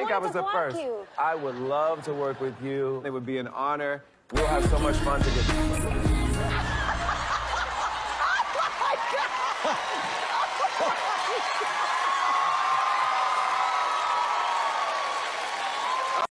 I think I was the first. You. I would love to work with you. It would be an honor. We'll have so much fun together. oh my God. Oh my God.